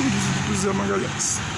atendido do Zé Magalhães.